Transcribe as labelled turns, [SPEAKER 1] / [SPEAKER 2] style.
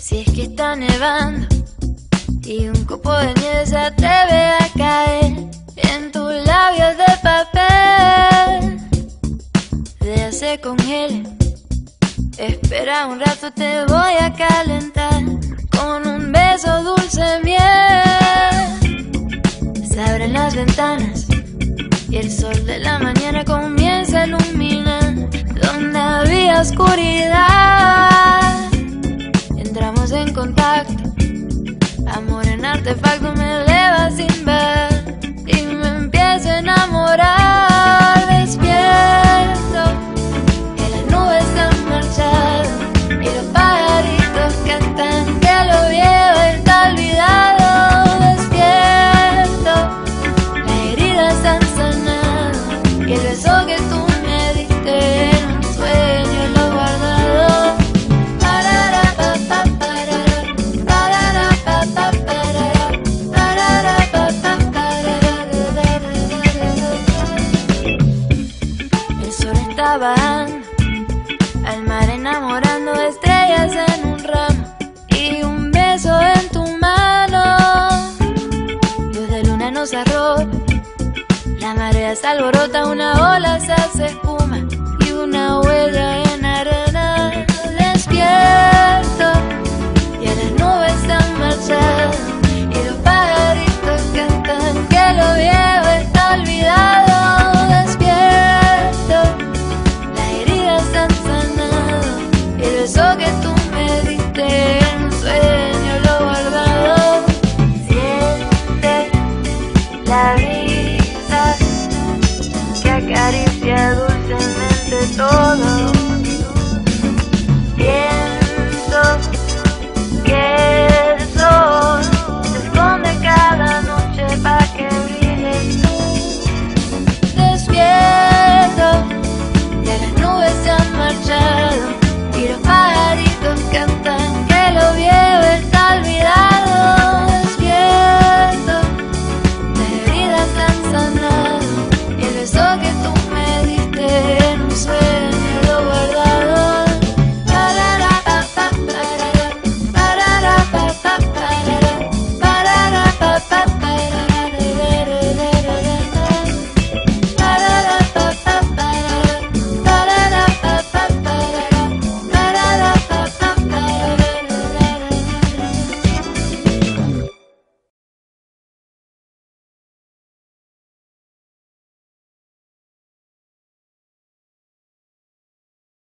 [SPEAKER 1] Si es que está nevando y un copo de nieve se atreve a caer en tus se congele. Espera un rato, te voy a calentar con un beso dulce miel. Se abren las ventanas y el sol de la mañana comienza a iluminar donde había oscuridad. Entramos en contacto, amor en artefacto me Al mar enamorando estrellas en un ramo y un beso en tu mano. Luz de luna nos arroja, la marea se alborota, una ola se hace espuma y una huella en dulcemente todo.